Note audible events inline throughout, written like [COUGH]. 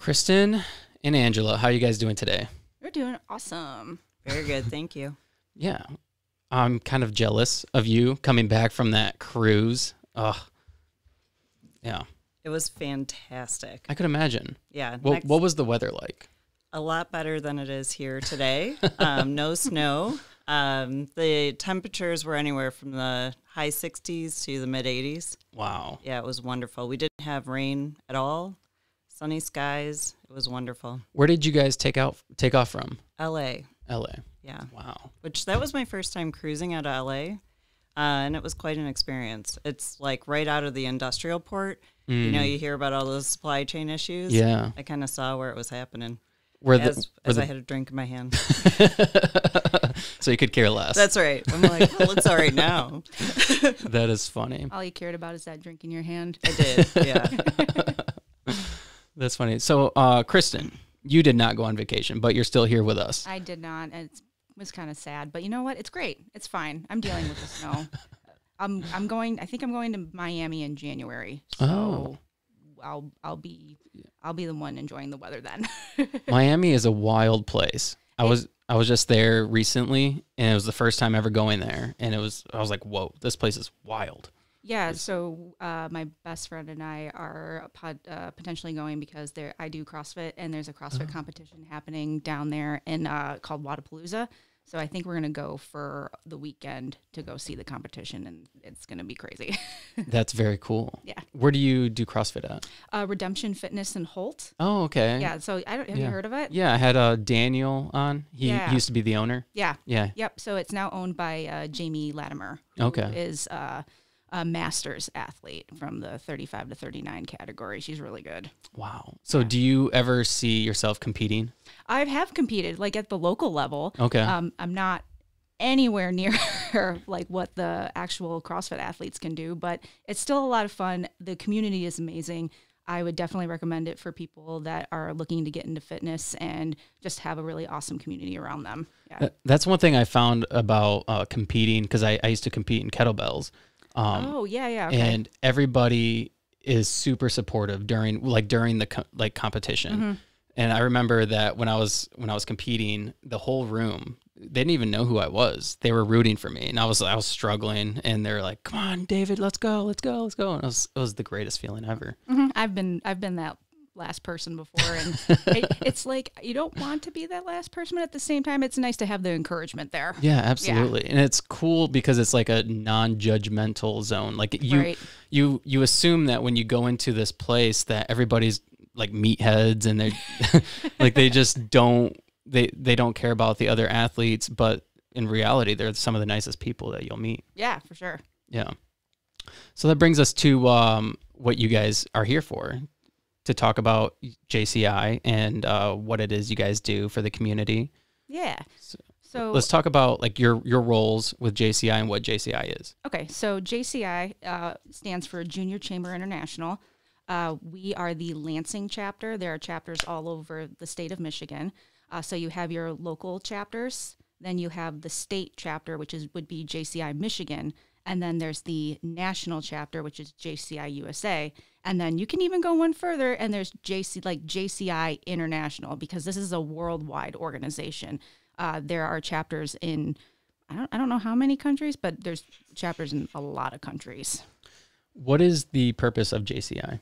Kristin and Angela, how are you guys doing today? We're doing awesome. Very good. Thank you. Yeah. I'm kind of jealous of you coming back from that cruise. Ugh. Yeah. It was fantastic. I could imagine. Yeah. What, next- what was the weather like? a lot better than it is here today. [LAUGHS] Um, no snow. Um, the temperatures were anywhere from the high 60s to the mid 80s. Wow. Yeah, it was wonderful. We didn't have rain at all. Sunny skies. It was wonderful. Where did you guys take out take off from? LA. LA. Yeah. Wow. Which that was my first time cruising out of LA. Uh, and it was quite an experience. It's like right out of the industrial port. You know, you hear about all those supply chain issues. Mm. Yeah. I kind of saw where it was happening Where the, as, where as the I had a drink in my hand. [LAUGHS] so you could care less. That's right. I'm like, well, it's all right now. [LAUGHS] that is funny. All you cared about is that drink in your hand. I did. Yeah. [LAUGHS] That's funny. So, uh, Kristin, you did not go on vacation, but you're still here with us. I did not, and it was kind of sad. But you know what? It's great. It's fine. I'm dealing with the snow. [LAUGHS] I'm I'm going. I think I'm going to Miami in January. So Oh. I'll I'll be I'll be the one enjoying the weather then. [LAUGHS] Miami is a wild place. I was I was just there recently, and it was the first time ever going there, and it was I was like, whoa, this place is wild. Yeah, so uh, my best friend and I are pod, uh, potentially going because there I do CrossFit and there's a CrossFit Uh-huh. competition happening down there in uh, called Wodapalooza. So I think we're gonna go for the weekend to go see the competition, and it's gonna be crazy. [LAUGHS] That's very cool. Yeah. Where do you do CrossFit at? uh, Redemption Fitness in Holt. Oh, okay. Yeah, so I don't have you heard of it? Yeah, I had uh, Daniel on. He, Yeah. he used to be the owner. Yeah. Yeah. Yep. So it's now owned by uh, Jamie Latimer, Okay. is uh, a masters athlete from the 35 to 39 category. She's really good. Wow. So, do you ever see yourself competing? I have competed like at the local level. Okay. Um, I'm not anywhere [LAUGHS] near like what the actual CrossFit athletes can do, but it's still a lot of fun. The community is amazing. I would definitely recommend it for people that are looking to get into fitness and just have a really awesome community around them. Yeah. That's one thing I found about uh, competing because I, I used to compete in kettlebells. Um, oh yeah, yeah. Okay. and everybody is super supportive during like during the co- like competition Mm-hmm. and i remember that when i was when i was competing the whole room they didn't even know who i was they were rooting for me and i was i was struggling and they're like come on david let's go let's go let's go and it was, it was the greatest feeling ever Mhm. I've been I've been that last person before, and [LAUGHS] it, it's like you don't want to be that last person, but at the same time, it's nice to have the encouragement there. yeah absolutely and it's cool because it's like a non-judgmental zone like you Right. you you assume that when you go into this place that everybody's like meatheads and they're [LAUGHS] like they just don't they they don't care about the other athletes but in reality they're some of the nicest people that you'll meet Yeah, for sure. yeah so that brings us to um, what you guys are here for to talk about jci and uh, what it is you guys do for the community Yeah. So let's talk about like your your roles with jci and what jci is Okay, so JCI uh, stands for Junior Chamber International. Uh, we are the Lansing chapter. There are chapters all over the state of Michigan. Uh, so you have your local chapters, then you have the state chapter, which is would be JCI Michigan, and then there's the national chapter, which is JCI USA, and then you can even go one further, and there's JC like JCI International because this is a worldwide organization. Uh, there are chapters in I don't, I don't know how many countries, but there's chapters in a lot of countries. what is the purpose of jci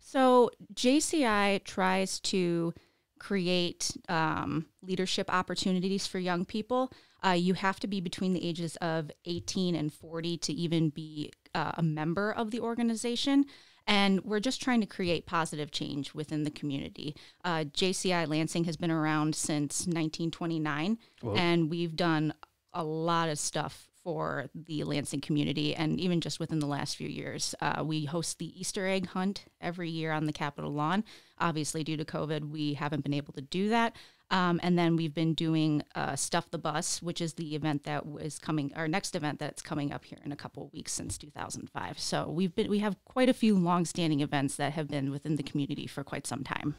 So JCI tries to create um, leadership opportunities for young people. Uh, you have to be between the ages of 18 and 40 to even be uh, a member of the organization. And we're just trying to create positive change within the community. Uh, JCI Lansing has been around since 1929, and we've done a lot of stuff for the Lansing community, and even just within the last few years. Uh, we host the Easter egg hunt every year on the Capitol lawn. Obviously, due to COVID, we haven't been able to do that. Um, and then we've been doing uh, Stuff the Bus, which is the event that was coming, our next event that's coming up here in a couple of weeks since 2005. So we've been, we have quite a few long-standing events that have been within the community for quite some time.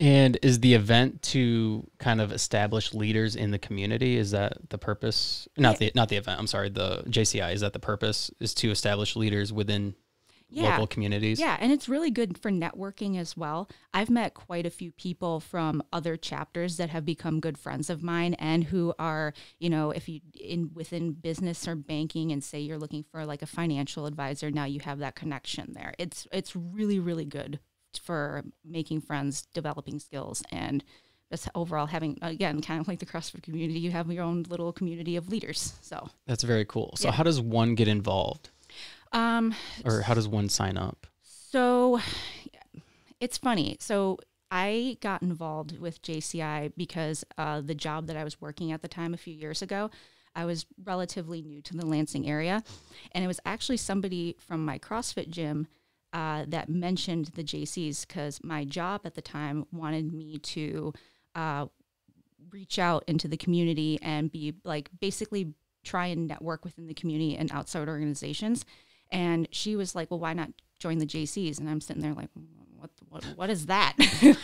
And is the event to kind of establish leaders in the community? Is that the purpose? Not the not the event. I'm sorry. The JCI is that the purpose is to establish leaders within Yeah. local communities. Yeah, and it's really good for networking as well. I've met quite a few people from other chapters that have become good friends of mine and who are, you know, if you in within business or banking and say you're looking for like a financial advisor, now you have that connection there. It's it's really really good for making friends, developing skills and just overall having again kind of like the CrossFit community, you have your own little community of leaders. So, That's very cool. So Yeah. how does one get involved? Um Or how does one sign up? So it's funny. So I got involved with JCI because uh, the job that I was working at the time a few years ago, I was relatively new to the Lansing area. And it was actually somebody from my CrossFit gym uh, that mentioned the JCs because my job at the time wanted me to uh, reach out into the community and be like basically try and network within the community and outside organizations. And she was like, "Well, why not join the JCs?" And I'm sitting there like, "What? What? What is that?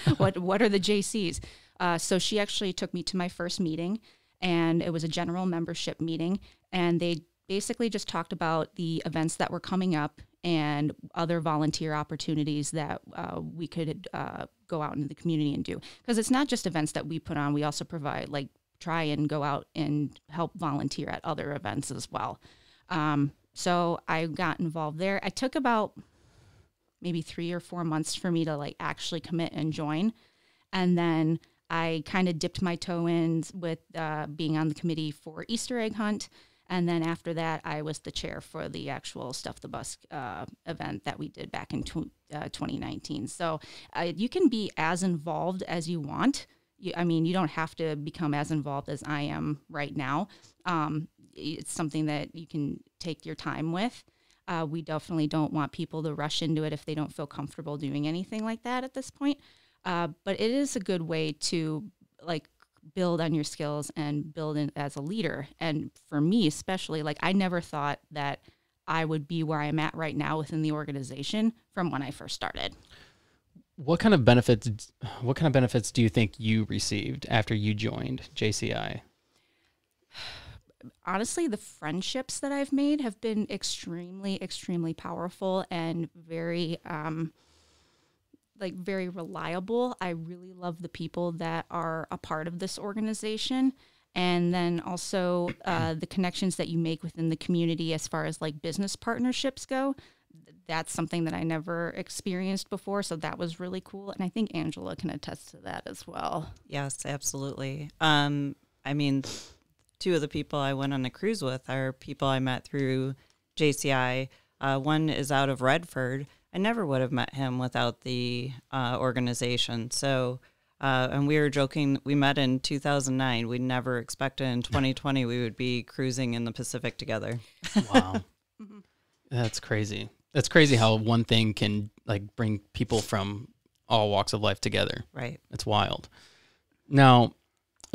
[LAUGHS] what? What are the JCs?" Uh, so she actually took me to my first meeting, and it was a general membership meeting, and they basically just talked about the events that were coming up and other volunteer opportunities that uh, we could uh, go out into the community and do. Because it's not just events that we put on; we also provide like try and go out and help volunteer at other events as well. Um, so I got involved there. I took about maybe three or four months for me to like actually commit and join, and then I kind of dipped my toe in with uh, being on the committee for Easter egg hunt. And then after that, I was the chair for the actual Stuff the Bus uh, event that we did back in tw- uh, 2019. So uh, you can be as involved as you want. You, I mean, you don't have to become as involved as I am right now. Um, it's something that you can take your time with. Uh, we definitely don't want people to rush into it if they don't feel comfortable doing anything like that at this point. Uh, but it is a good way to like build on your skills and build in as a leader. And for me, especially, like I never thought that I would be where I'm at right now within the organization from when I first started. What kind of benefits what kind of benefits do you think you received after you joined JCI? Honestly, the friendships that I've made have been extremely, extremely powerful and very, um, like very reliable. I really love the people that are a part of this organization. And then also uh, the connections that you make within the community as far as like business partnerships go. That's something that I never experienced before. So that was really cool. And I think Angela can attest to that as well. Yes, absolutely. Um, I mean, two of the people I went on a cruise with are people I met through JCI. Uh, one is out of Redford. I never would have met him without the uh, organization. So, uh, and we were joking, we met in 2009. We never expected in 2020 we would be cruising in the Pacific together. Wow. [LAUGHS] That's crazy. That's crazy how one thing can like bring people from all walks of life together. Right. It's wild. Now,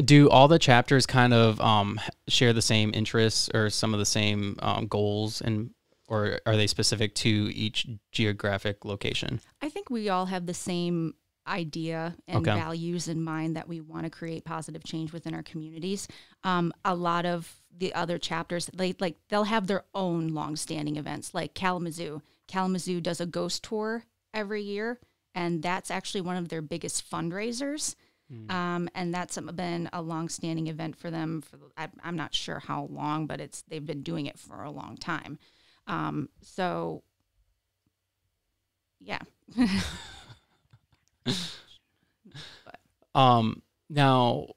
do all the chapters kind of um, share the same interests or some of the same um, goals, and or are they specific to each geographic location? I think we all have the same idea and Okay. values in mind that we want to create positive change within our communities. Um, a lot of the other chapters, they like they'll have their own long-standing events, like Kalamazoo. Kalamazoo does a ghost tour every year, and that's actually one of their biggest fundraisers. Um, and that's been a long-standing event for them. For I, I'm not sure how long, but it's they've been doing it for a long time. Um, so, yeah. [LAUGHS] Um, now,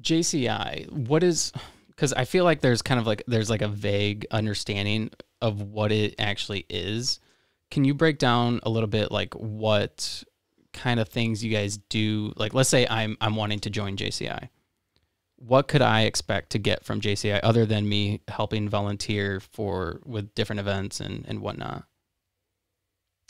JCI, what is? Because I feel like there's kind of like there's like a vague understanding of what it actually is. Can you break down a little bit like what kind of things you guys do? Like, let's say I'm I'm wanting to join JCI. What could I expect to get from JCI other than me helping volunteer for with different events and and whatnot?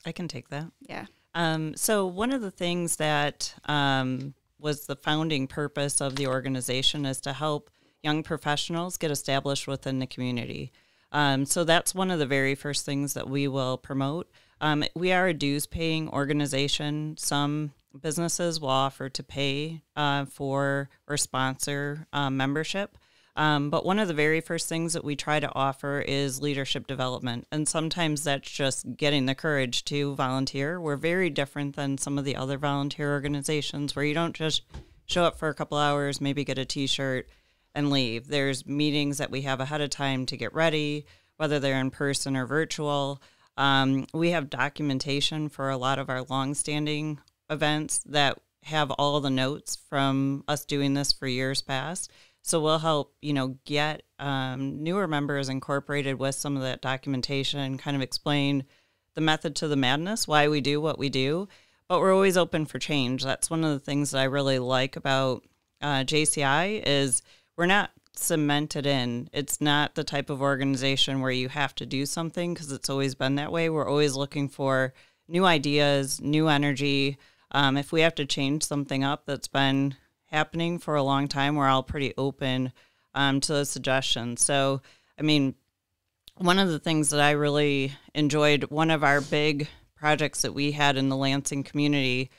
I can take that. Yeah. Um, so one of the things that um, was the founding purpose of the organization is to help young professionals get established within the community. Um, so that's one of the very first things that we will promote. Um, we are a dues paying organization. Some businesses will offer to pay uh, for or sponsor um, membership. Um, but one of the very first things that we try to offer is leadership development. And sometimes that's just getting the courage to volunteer. We're very different than some of the other volunteer organizations where you don't just show up for a couple hours, maybe get a t shirt, and leave. There's meetings that we have ahead of time to get ready, whether they're in person or virtual. Um, we have documentation for a lot of our long-standing events that have all the notes from us doing this for years past. So we'll help, you know, get um, newer members incorporated with some of that documentation kind of explain the method to the madness, why we do what we do. But we're always open for change. That's one of the things that I really like about uh, JCI is we're not cemented in. It's not the type of organization where you have to do something because it's always been that way. We're always looking for new ideas, new energy. Um, if we have to change something up that's been happening for a long time, we're all pretty open um, to those suggestions. So, I mean, one of the things that I really enjoyed, one of our big projects that we had in the Lansing community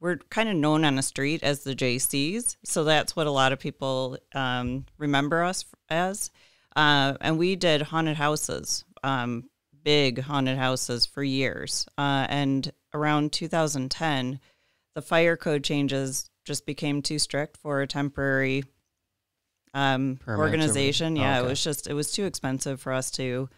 we're kind of known on the street as the JCs. So that's what a lot of people um, remember us as. Uh, and we did haunted houses, um, big haunted houses for years. Uh, and around 2010, the fire code changes just became too strict for a temporary um, organization. Yeah, okay. it was just, it was too expensive for us to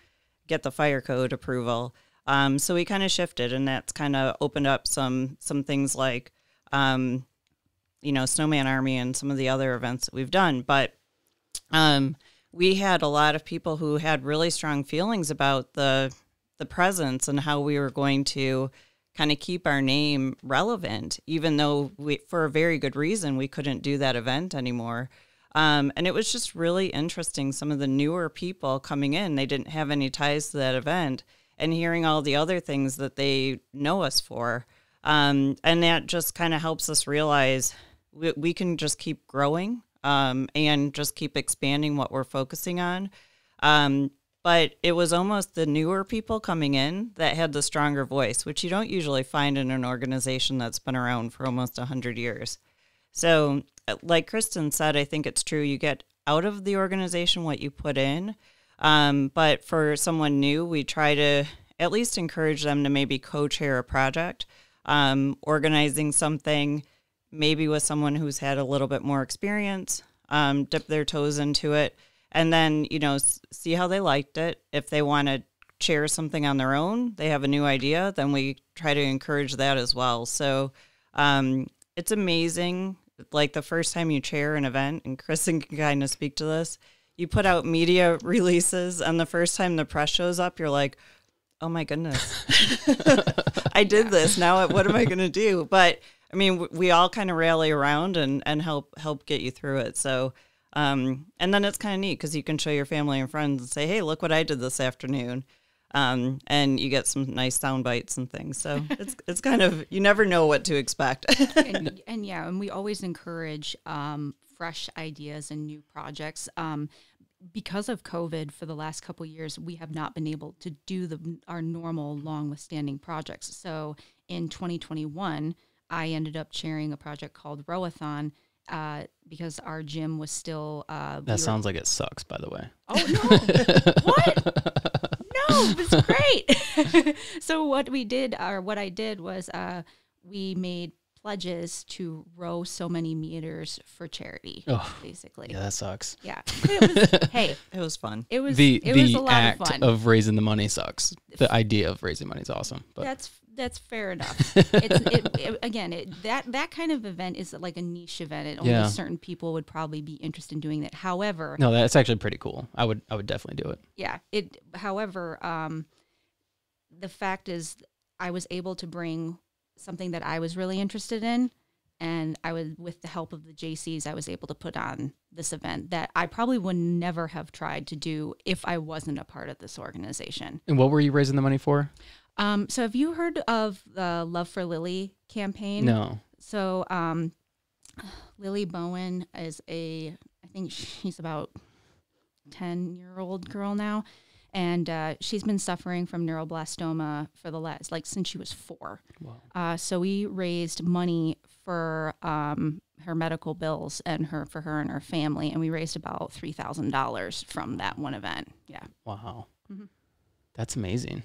get the fire code approval. Um, so we kind of shifted, and that's kind of opened up some some things like, um, you know, Snowman Army and some of the other events that we've done. But um, we had a lot of people who had really strong feelings about the the presence and how we were going to kind of keep our name relevant, even though we, for a very good reason, we couldn't do that event anymore. Um, and it was just really interesting. Some of the newer people coming in, they didn't have any ties to that event and hearing all the other things that they know us for. Um, and that just kind of helps us realize we, we, can just keep growing um, and just keep expanding what we're focusing on. Um, but it was almost the newer people coming in that had the stronger voice, which you don't usually find in an organization that's been around for almost 100 years. So, like Kristin said, I think it's true. You get out of the organization what you put in. Um, but for someone new, we try to at least encourage them to maybe co chair a project, um, organizing something, maybe with someone who's had a little bit more experience, um, dip their toes into it, and then, you know, see how they liked it. If they want to chair something on their own, they have a new idea, then we try to encourage that as well. So um, it's amazing. Like the first time you chair an event, and Kristin can kind of speak to this you put out media releases and the first time the press shows up you're like oh my goodness [LAUGHS] i did yeah. this now what am i going to do but i mean we all kind of rally around and and help help get you through it so um, and then it's kind of neat because you can show your family and friends and say hey look what i did this afternoon um, and you get some nice sound bites and things. So [LAUGHS] it's it's kind of you never know what to expect. and, [LAUGHS] and, yeah, and we always encourage um, fresh ideas and new projects. Um, because of COVID for the last couple years, we have not been able to do the our normal long withstanding projects. So in 2021, I ended up chairing a project called Rowathon uh, because our gym was still. Uh, that we sounds were, like it sucks, by the way. Oh no! [LAUGHS] what? No, it's great. [LAUGHS] [LAUGHS] so what we did, or what I did, was uh, we made pledges to row so many meters for charity. Oh, basically. Yeah, that sucks. Yeah. [LAUGHS] Was, hey, [LAUGHS] it was fun. It was the it the was a lot act of, fun. of raising the money sucks. The idea of raising money is awesome. But that's that's fair enough. [LAUGHS] it's, it, it, again, it, that that kind of event is like a niche event. It only yeah. certain people would probably be interested in doing that. However, no, that's actually pretty cool. I would I would definitely do it. Yeah. It. However, um, the fact is, I was able to bring something that I was really interested in. And I was, with the help of the JCs, I was able to put on this event that I probably would never have tried to do if I wasn't a part of this organization. And what were you raising the money for? Um, so have you heard of the Love for Lily campaign? No. So um, Lily Bowen is a, I think she's about 10 year old girl now and uh, she's been suffering from neuroblastoma for the last like since she was four. Wow. Uh, so we raised money for um, her medical bills and her for her and her family, and we raised about three thousand dollars from that one event. Yeah, Wow. Mhm. That's amazing.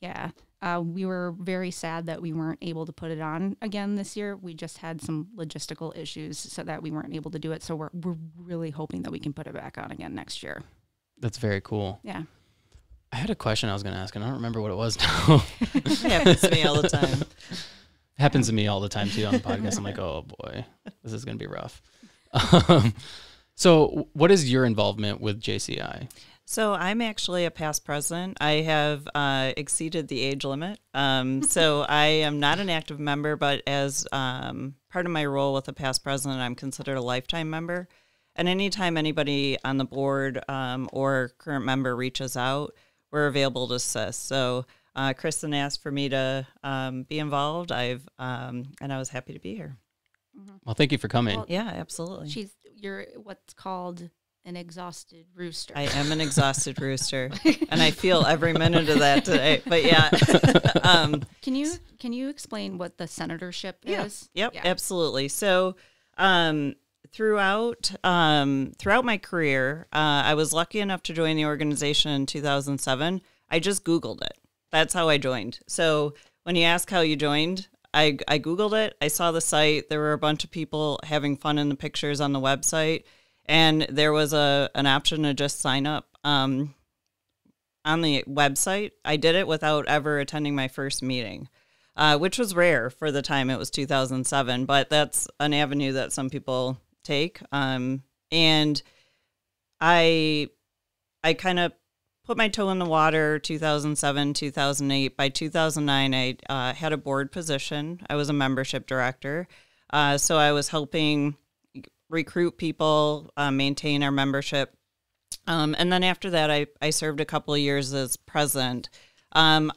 yeah. Uh, we were very sad that we weren't able to put it on again this year. We just had some logistical issues so that we weren't able to do it. So we're we're really hoping that we can put it back on again next year. That's very cool. Yeah. I had a question I was going to ask, and I don't remember what it was [LAUGHS] now. It happens to me all the time. It [LAUGHS] happens to me all the time too on the podcast. I'm like, oh boy, this is going to be rough. Um, so, what is your involvement with JCI? So I'm actually a past president. I have uh, exceeded the age limit. Um, [LAUGHS] so I am not an active member, but as um, part of my role with a past president, I'm considered a lifetime member. And anytime anybody on the board um, or current member reaches out, we're available to assist. So uh, Kristin asked for me to um, be involved. I've um, and I was happy to be here. Well, thank you for coming. Well, Yeah, absolutely. She's you're what's called an exhausted rooster. I am an exhausted rooster, [LAUGHS] and I feel every minute of that today. But yeah, [LAUGHS] um, Can you can you explain what the senatorship Yeah. is? Yep, Yeah. absolutely. So, um, throughout um, throughout my career, uh, I was lucky enough to join the organization in 2007. I just Googled it. That's how I joined. So when you ask how you joined, I I Googled it. I saw the site. There were a bunch of people having fun in the pictures on the website, and there was a an option to just sign up. Um, on the website, I did it without ever attending my first meeting uh, which was rare for the time it was 2007 but that's an avenue that some people take. Um, and i i kind of put my toe in the water 2007 2008 by 2009 i uh, had a board position. I was a membership director. Uh, so i was helping recruit people uh, maintain our membership. Um, and then after that I, I served a couple of years as president. Um,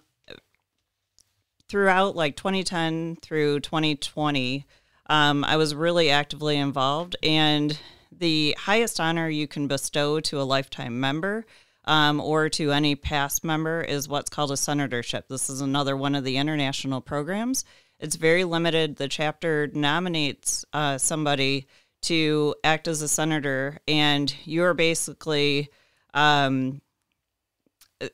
throughout like 2010 through 2020, um, I was really actively involved. And the highest honor you can bestow to a lifetime member um, or to any past member is what's called a senatorship. This is another one of the international programs. It's very limited. The chapter nominates uh, somebody to act as a senator, and you're basically um,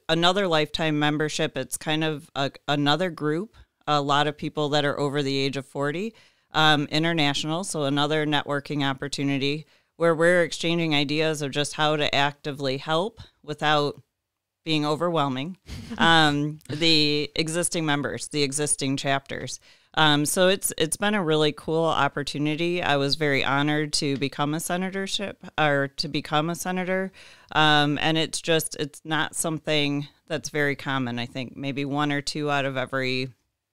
another lifetime membership. It's kind of a, another group, a lot of people that are over the age of 40, um, international. So, another networking opportunity where we're exchanging ideas of just how to actively help without being overwhelming [LAUGHS] um, the existing members, the existing chapters. Um, so it's it's been a really cool opportunity. I was very honored to become a senatorship or to become a senator, um, and it's just it's not something that's very common. I think maybe one or two out of every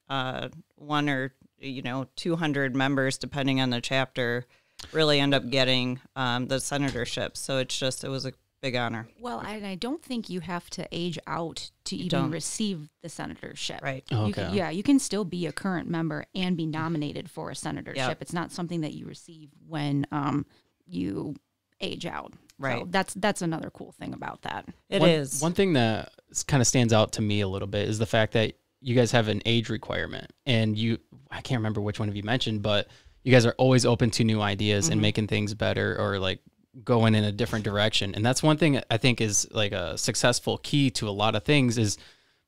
uh, one or you know two hundred members, depending on the chapter, really end up getting um, the senatorship. So it's just it was a big honor. Well, and I don't think you have to age out to even don't. receive the senatorship. Right. You Okay. can, yeah, you can still be a current member and be nominated for a senatorship. Yep. It's not something that you receive when um, you age out. So Right. that's that's another cool thing about that. It one, is One thing that kind of stands out to me a little bit is the fact that you guys have an age requirement, and you I can't remember which one of you mentioned, but you guys are always open to new ideas and mm-hmm. making things better or like going in a different direction. And that's one thing I think is like a successful key to a lot of things is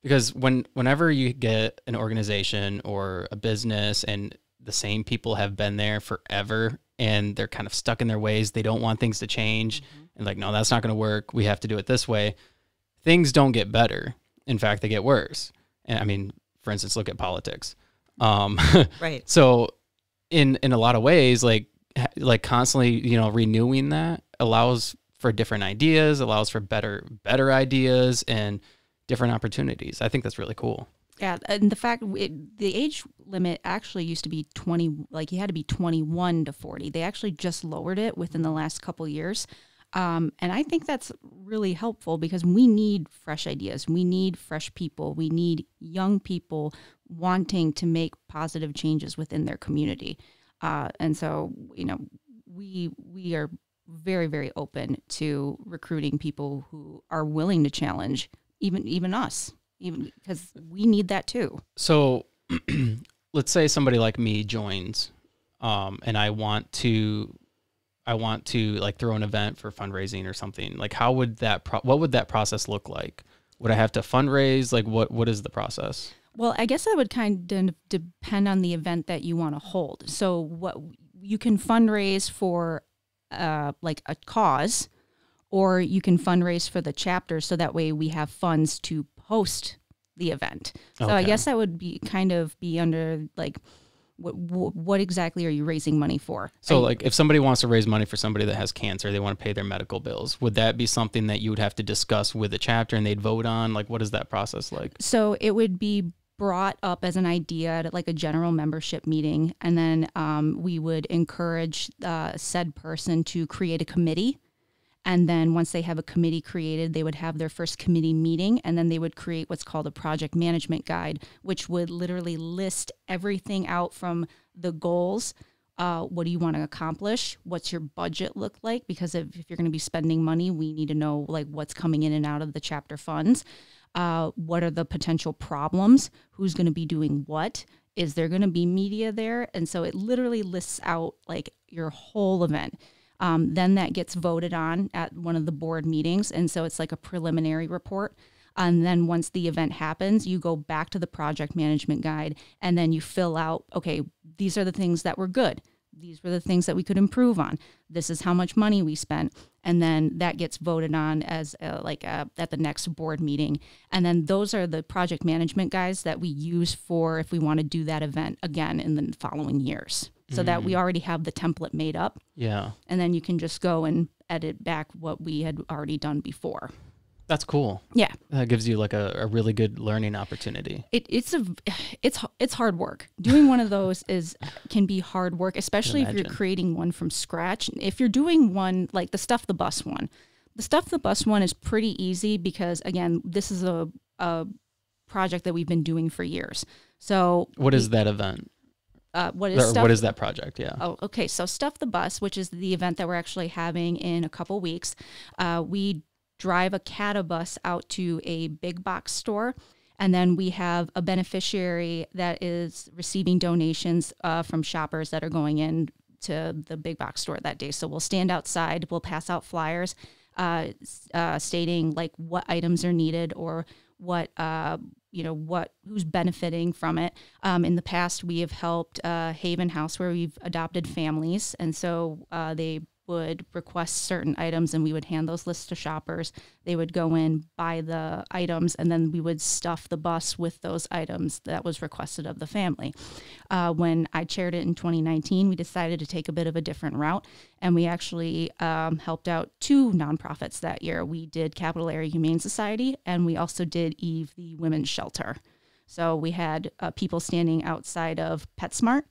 because when whenever you get an organization or a business and the same people have been there forever and they're kind of stuck in their ways, they don't want things to change mm-hmm. and like no, that's not going to work. We have to do it this way. Things don't get better. In fact, they get worse. And I mean, for instance, look at politics. Um, [LAUGHS] right. so in in a lot of ways like like constantly you know renewing that allows for different ideas allows for better better ideas and different opportunities i think that's really cool Yeah, and the fact it, the age limit actually used to be 20 like you had to be 21 to 40. They actually just lowered it within the last couple years. Um, and I think that's really helpful because we need fresh ideas. We need fresh people. We need young people wanting to make positive changes within their community. Uh, and so, you know, we we are very very open to recruiting people who are willing to challenge even even us even because we need that too so [CLEARS THROAT] let's say somebody like me joins um, and I want to, I want to like throw an event for fundraising or something. Like, how would that? Pro- what would that process look like? Would I have to fundraise? Like, what what is the process? Well, I guess that would kind of depend on the event that you want to hold. So, what you can fundraise for, uh, like a cause, or you can fundraise for the chapter. So that way we have funds to host the event. So I guess that would be kind of be under like, what what exactly are you raising money for? So, you- like, if somebody wants to raise money for somebody that has cancer, they want to pay their medical bills. Would that be something that you would have to discuss with the chapter and they'd vote on? Like, what is that process like? So it would be brought up as an idea at like a general membership meeting, and then um, we would encourage uh, said person to create a committee. And then once they have a committee created, they would have their first committee meeting, and then they would create what's called a project management guide, which would literally list everything out from the goals. Uh, what do you want to accomplish? What's your budget look like? Because if, if you're going to be spending money, we need to know like what's coming in and out of the chapter funds uh, what are the potential problems who's going to be doing what is there going to be media there and so it literally lists out like your whole event um, then that gets voted on at one of the board meetings and so it's like a preliminary report. And then once the event happens you go back to the project management guide and then you fill out okay these are the things that were good. These were the things that we could improve on. This is how much money we spent. And then that gets voted on as uh, like uh, at the next board meeting. And then those are the project management guides that we use for if we want to do that event again in the following years so that we mm. already have the template made up. Yeah, and then you can just go and edit back what we had already done before. That's cool. yeah. That gives you like a, a really good learning opportunity. it, it's a it's it's hard work. Doing one of those is can be hard work especially if you're creating one from scratch. If you're doing one like the stuff the bus one the stuff the bus one is pretty easy because again this is a, a project that we've been doing for years. So What is that event? Uh, what is stuff what is that project? Yeah. Oh, okay. So Stuff the Bus, which is the event that we're actually having in a couple weeks, uh, we drive a CATA bus out to a big box store. And then we have a beneficiary that is receiving donations uh, from shoppers that are going in to the big box store that day. So we'll stand outside, we'll pass out flyers uh, uh, stating like what items are needed or what uh, you know what who's benefiting from it. Um, in the past, we have helped uh, Haven House where we've adopted families, and so uh, they would request certain items, and we would hand those lists to shoppers. They would go in, buy the items, and then we would stuff the bus with those items that was requested of the family. Uh, when I chaired it in 2019, we decided to take a bit of a different route, and we actually um, helped out two nonprofits that year. We did Capital Area Humane Society, and we also did Eve, the women's shelter. So we had uh, people standing outside of PetSmart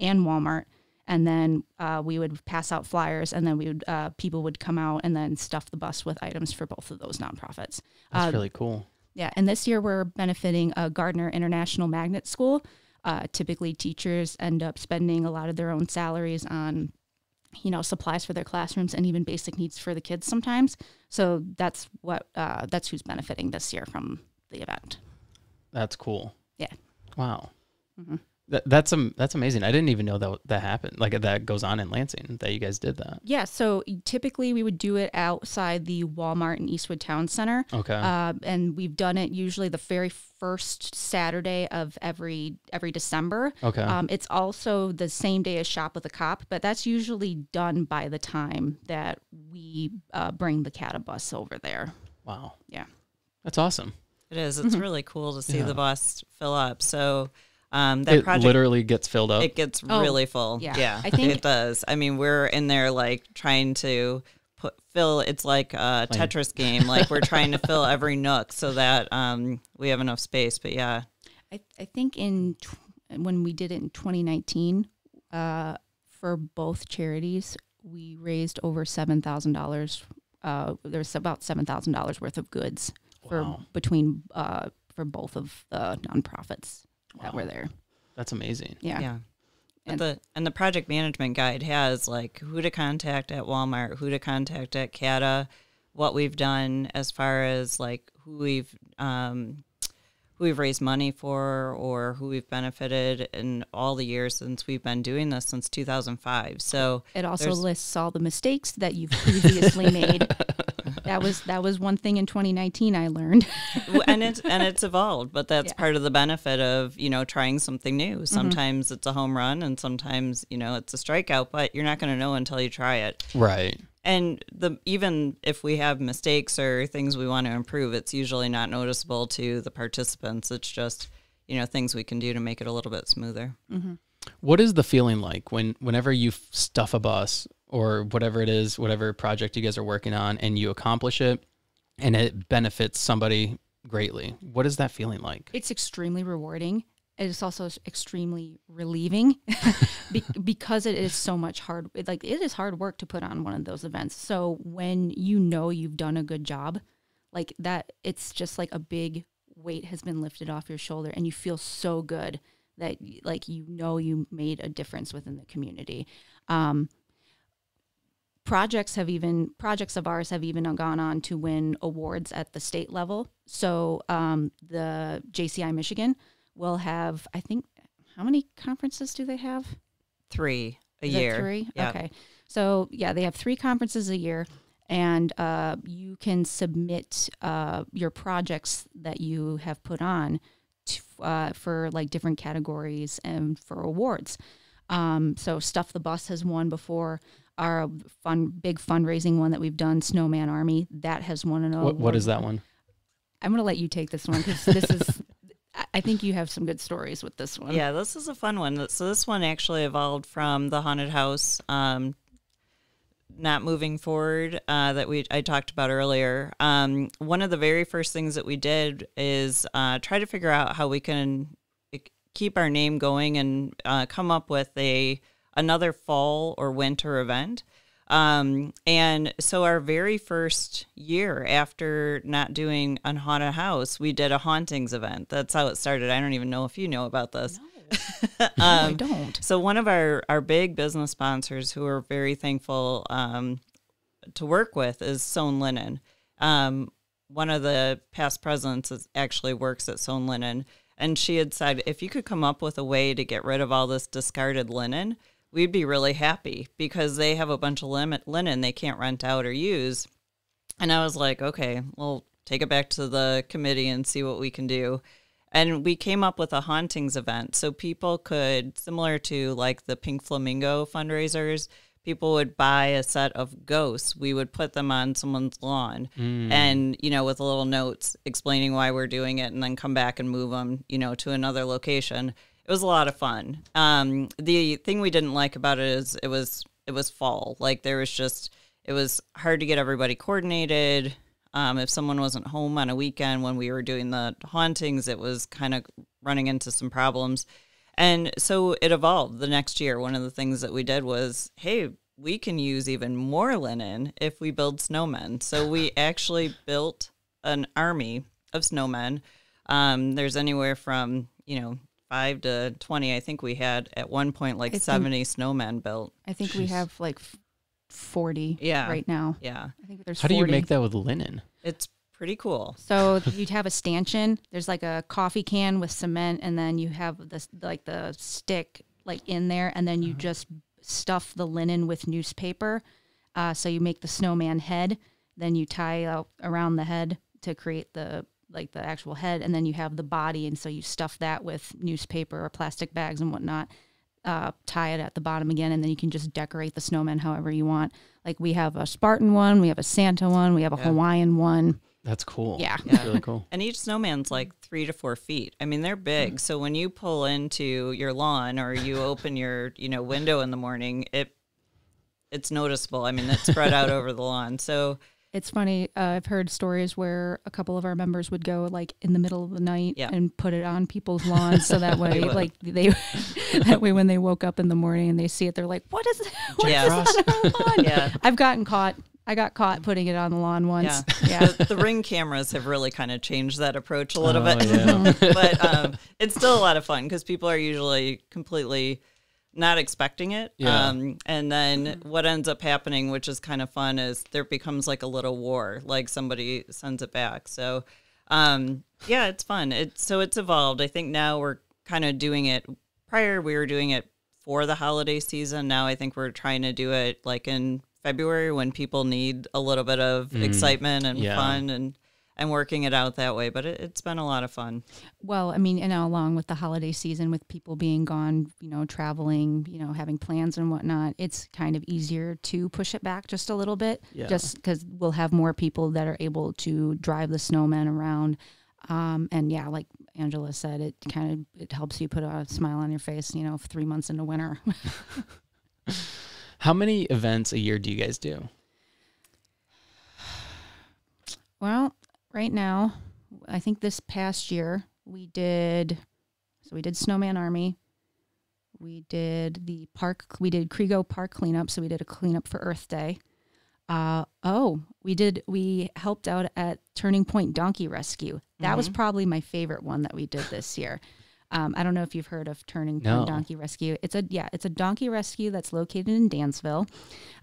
and Walmart, and then uh, we would pass out flyers, and then we would uh, people would come out and then stuff the bus with items for both of those nonprofits. That's Uh, really cool. yeah, and this year we're benefiting a Gardner International Magnet School. Uh, typically, teachers end up spending a lot of their own salaries on, you know, supplies for their classrooms and even basic needs for the kids sometimes. So that's what uh, that's who's benefiting this year from the event. That's cool. Yeah. Wow. Mhm. That, that's um, that's amazing. I didn't even know that that happened. Like that goes on in Lansing. That you guys did that. Yeah, so typically we would do it outside the Walmart in Eastwood Town Center. Okay. Uh, and we've done it usually the very first Saturday of every every December. okay. Um, it's also the same day as Shop with a Cop, but that's usually done by the time that we uh, bring the CATA bus over there. wow. yeah. That's awesome. It is. It's really cool to see Yeah. the bus fill up. So um, that it project literally gets filled up. it gets Oh, really full. yeah. Yeah, I think- it does. I mean, we're in there like trying to put fill. It's like a Playing. Tetris game. Like we're trying to fill every nook so that um, we have enough space. But yeah, I, I think in tw- when we did it in 2019 uh, for both charities, we raised over seven thousand dollars. Uh, there's about seven thousand dollars worth of goods for between uh, for both of the nonprofits that Wow. were there. That's amazing. Yeah. yeah. And- And the and the project management guide has like who to contact at Walmart, who to contact at CATA, what we've done as far as like who we've um, who we've raised money for or who we've benefited in all the years since we've been doing this since 2005. So It also lists all the mistakes that you've previously made. [LAUGHS] That was that was one thing in 2019 I learned. [LAUGHS] And it's and it's evolved but that's Yeah. part of the benefit of you know trying something new Mm-hmm. sometimes it's a home run and sometimes you know it's a strikeout but you're not going to know until you try it Right. and the even if we have mistakes or things we want to improve it's usually not noticeable to the participants it's just you know things we can do to make it a little bit smoother What is the feeling like when whenever you stuff a bus or whatever it is, whatever project you guys are working on, and you accomplish it, and it benefits somebody greatly? What is that feeling like? It's extremely rewarding. It's also extremely relieving [LAUGHS] be- because it is so much hard. it- Like it is hard work to put on one of those events. So when you know you've done a good job, like that, it's just like a big weight has been lifted off your shoulder, and you feel so good that like you know you made a difference within the community. Um, projects have even projects of ours have even gone on to win awards at the state level. So um, the JCI Michigan will have, I think, how many conferences do they have? three a Is year three. Yeah. Okay. So yeah, they have three conferences a year, and uh, you can submit uh, your projects that you have put on to, uh, for like different categories and for awards. Um, so stuff the bus has won before. Our fun big fundraising one that we've done, Snowman Army, that has won an What, award. what is that one? I'm gonna let you take this one because this is. [LAUGHS] I- I think you have some good stories with this one. Yeah, this is a fun one. So this one actually evolved from the haunted house, um, not moving forward uh, that we I talked about earlier. Um, one of the very first things that we did is uh, try to figure out how we can keep our name going and uh, come up with a another fall or winter event. Um, and so our very first year after not doing a haunted house, we did a hauntings event. That's how it started. I don't even know if you know about this. No, [LAUGHS] I don't. So one of our our big business sponsors, who we're very thankful um, to work with, is Sewn Linen. Um, one of the past presidents is, actually works at Sewn Linen, and she had said if you could come up with a way to get rid of all this discarded linen, we'd be really happy because they have a bunch of limit linen they can't rent out or use. And I was like, okay, we'll take it back to the committee and see what we can do. And we came up with a hauntings event. So people could, similar to like the Pink Flamingo fundraisers, people would buy a set of ghosts. We would put them on someone's lawn hmm. and, you know, with little notes explaining why we're doing it and then come back and move them, you know, to another location. It was a lot of fun. Um, the thing we didn't like about it is it was it was fall. Like there was just it was hard to get everybody coordinated. Um, if someone wasn't home on a weekend when we were doing the hauntings, it was kind of running into some problems. And so it evolved the next year. One of the things that we did was, hey, we can use even more linen if we build snowmen. So we [LAUGHS] actually built an army of snowmen. Um, there's anywhere from, you know, five to 20. I think we had at one point like I think- 70 snowmen built. I think we have like 40 Yeah. right now. Yeah. I think there's How do you 40. make that with linen? It's pretty cool. So [LAUGHS] you'd have a stanchion. There's like a coffee can with cement, and then you have this like the stick like in there, and then you just stuff the linen with newspaper. Uh, so you make the snowman head, then you tie out around the head to create the like the actual head, and then you have the body, and so you stuff that with newspaper or plastic bags and whatnot. Uh, tie it at the bottom again, and then you can just decorate the snowman however you want. Like we have a Spartan one, we have a Santa one, we have a Yeah. Hawaiian one. That's cool. Yeah. That's really cool. And each snowman's like three to four feet. I mean, they're big. So when you pull into your lawn or you [LAUGHS] open your, you know, window in the morning, it it's noticeable. I mean, it's spread out over the lawn. So It's funny. Uh, I've heard stories where a couple of our members would go like in the middle of the night Yeah. and put it on people's [LAUGHS] lawns, so that way, like they, [LAUGHS] that way when they woke up in the morning and they see it, they're like, "What is? [LAUGHS] What is Yeah. this on our lawn?" yeah, I've gotten caught. I got caught putting it on the lawn once. Yeah. the, the ring cameras have really kind of changed that approach a little Oh, bit. yeah. but um, it's still a lot of fun because people are usually completely not expecting it. Yeah. Um, and then what ends up happening, which is kind of fun, is there becomes like a little war, like somebody sends it back. So Um, yeah, it's fun. It's so it's evolved. I think now we're kind of doing it. Prior, we were doing it for the holiday season. Now I think we're trying to do it like in February when people need a little bit of excitement and yeah. fun and and working it out that way. But it, it's been a lot of fun. Well, I mean, you know, along with the holiday season, with people being gone, you know, traveling, you know, having plans and whatnot, it's kind of easier to push it back just a little bit, Yeah. just because we'll have more people that are able to drive the snowmen around. Um, and yeah, like Angela said, it kind of it helps you put a smile on your face, you know, three months into winter. How many events a year do you guys do? Well, right now, I think this past year we did, so we did Snowman Army. We did the park, we did Crego Park cleanup. So we did a cleanup for Earth Day. Uh, oh, we did, we helped out at Turning Point Donkey Rescue. That was probably my favorite one that we did this year. Um, I don't know if you've heard of Turning Point No. Donkey Rescue. It's a yeah, it's a donkey rescue that's located in Dansville.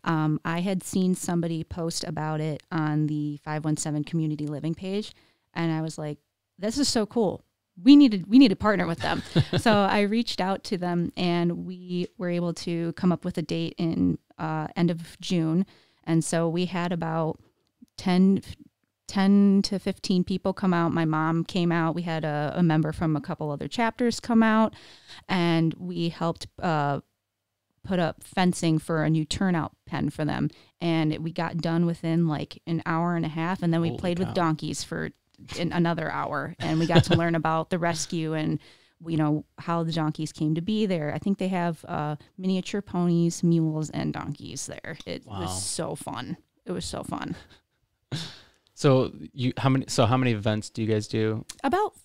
Um, I had seen somebody post about it on the 517 community living page, and I was like, "This is so cool. We need to we need to partner with them." [LAUGHS] so I reached out to them, and we were able to come up with a date in uh, end of June, and so we had about 10 10 to 15 people come out. My mom came out. We had a, a member from a couple other chapters come out, and we helped uh, put up fencing for a new turnout pen for them. And it, we got done within like an hour and a half, and then we Holy played cow. with donkeys for [LAUGHS] in another hour, and we got to learn about the rescue and you know how the donkeys came to be there. I think they have uh, miniature ponies, mules, and donkeys there. It Wow. was so fun. It was so fun. [LAUGHS] So you how many so how many events do you guys do? About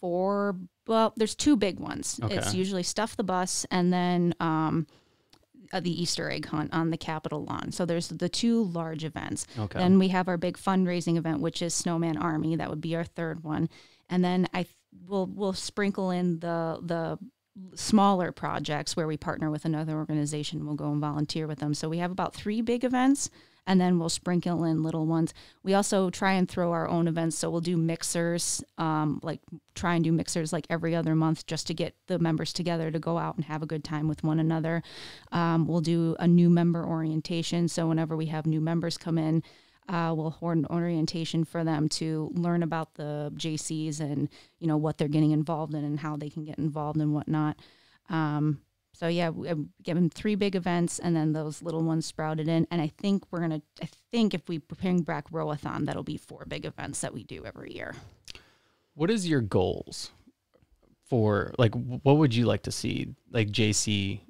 four. Well, there's two big ones. It's usually stuff the bus and then um, uh, the Easter egg hunt on the Capitol lawn. So there's the two large events. Okay. Then we have our big fundraising event, which is Snowman Army. That would be our third one, and then I we'll we'll sprinkle in the the smaller projects where we partner with another organization. We'll go and volunteer with them. So we have about three big events, and then we'll sprinkle in little ones. We also try and throw our own events. So we'll do mixers, um, like try and do mixers like every other month just to get the members together to go out and have a good time with one another. Um, we'll do a new member orientation. So whenever we have new members come in, uh, we'll hold an orientation for them to learn about the JCs and you know what they're getting involved in and how they can get involved and whatnot. Um, so yeah, we I've given three big events and then those little ones sprouted in. And I think we're gonna. I think if we bring back Rowathon, that'll be four big events that we do every year. What is your goals for like what would you like to see like JC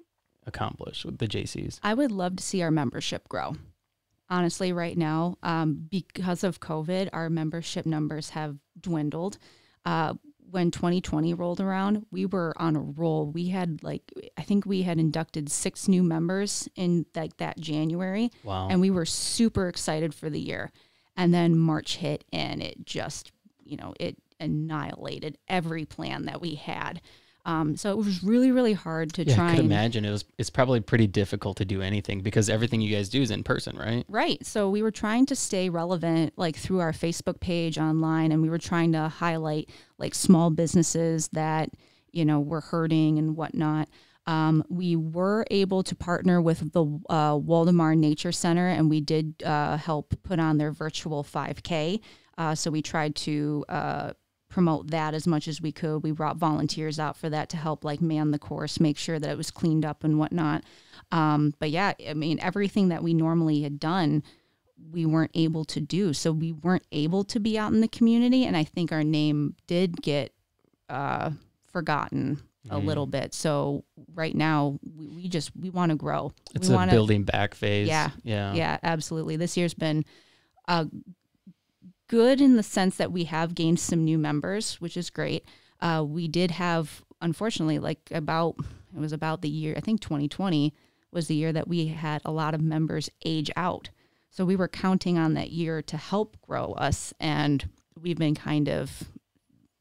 accomplish with the JCs? I would love to see our membership grow. Honestly, right now, um, because of COVID, our membership numbers have dwindled. Uh, when 2020 rolled around, we were on a roll. We had like, I think we had inducted six new members in like that January, Wow. and we were super excited for the year. And then March hit, and it just, you know, it annihilated every plan that we had. Um, so it was really, really hard to yeah, try I could and imagine it was it's probably pretty difficult to do anything because everything you guys do is in person, right? Right. So we were trying to stay relevant like through our Facebook page online and we were trying to highlight like small businesses that, you know, were hurting and whatnot. Um, we were able to partner with the uh, Woldumar Nature Center and we did uh, help put on their virtual 5K. Uh, so we tried to uh, promote that as much as we could. We brought volunteers out for that to help like man the course, make sure that it was cleaned up and whatnot. Um, but yeah, I mean, everything that we normally had done, we weren't able to do. So we weren't able to be out in the community. And I think our name did get uh, forgotten a little bit. So right now, we, we just, we want to grow. It's we a wanna, building back phase. Yeah. Yeah. yeah, absolutely. This year's been uh, good in the sense that we have gained some new members, which is great. Uh, we did have, unfortunately, like about it was about the year I think 2020 was the year that we had a lot of members age out. So we were counting on that year to help grow us, and we've been kind of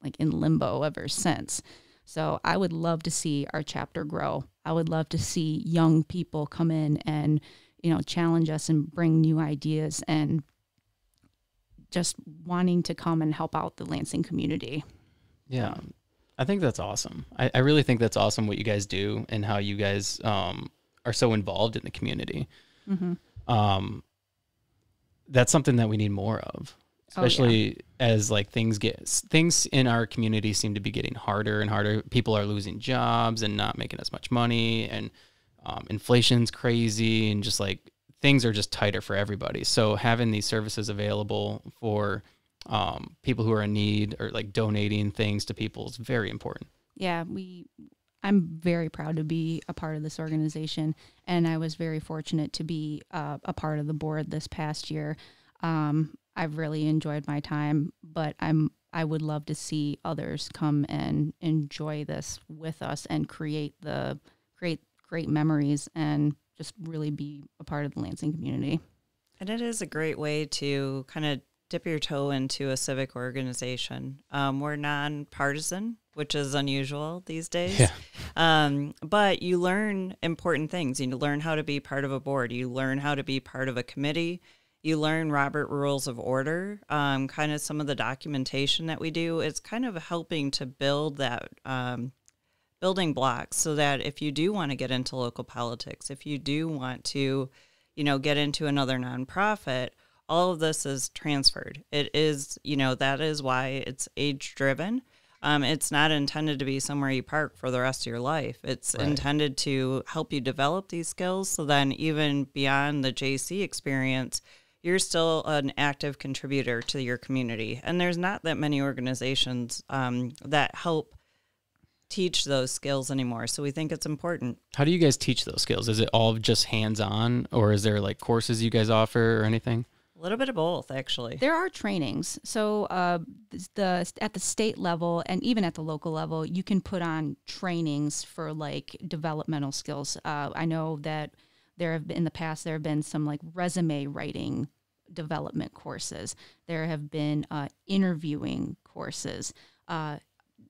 like in limbo ever since. So I would love to see our chapter grow. I would love to see young people come in and you know challenge us and bring new ideas and just wanting to come and help out the Lansing community. Yeah. I think that's awesome. I, I really think that's awesome what you guys do and how you guys um, are so involved in the community. Mm-hmm. Um, that's something that we need more of, Oh, yeah. especially as like things get things in our community seem to be getting harder and harder. People are losing jobs and not making as much money, and um, inflation's crazy, and just like things are just tighter for everybody. So having these services available for um, people who are in need or like donating things to people is very important. yeah, we I'm very proud to be a part of this organization, and I was very fortunate to be uh, a part of the board this past year. Um, I've really enjoyed my time, but I'm I would love to see others come and enjoy this with us and create the create great memories and just really be a part of the Lansing community. And it is a great way to kind of dip your toe into a civic organization. Um, we're nonpartisan, which is unusual these days. Yeah. Um, but you learn important things. You learn how to be part of a board. You learn how to be part of a committee. You learn Robert Rules of Order, um, kind of some of the documentation that we do. It's kind of helping to build that um, building blocks so that if you do want to get into local politics, if you do want to, you know, get into another nonprofit, all of this is transferred. It is, you know, that is why it's age driven. Um, it's not intended to be somewhere you park for the rest of your life. It's Right. intended to help you develop these skills. So then, even beyond the JC experience, you're still an active contributor to your community. And there's not that many organizations um, that help teach those skills anymore. So we think it's important. How do you guys teach those skills? Is it all just hands on, or is there like courses you guys offer or anything? A little bit of both, actually. There are trainings. So uh, the at the state level and even at the local level, you can put on trainings for like developmental skills. Uh, I know that there have been in the past there have been some like resume writing development courses. There have been uh, interviewing courses.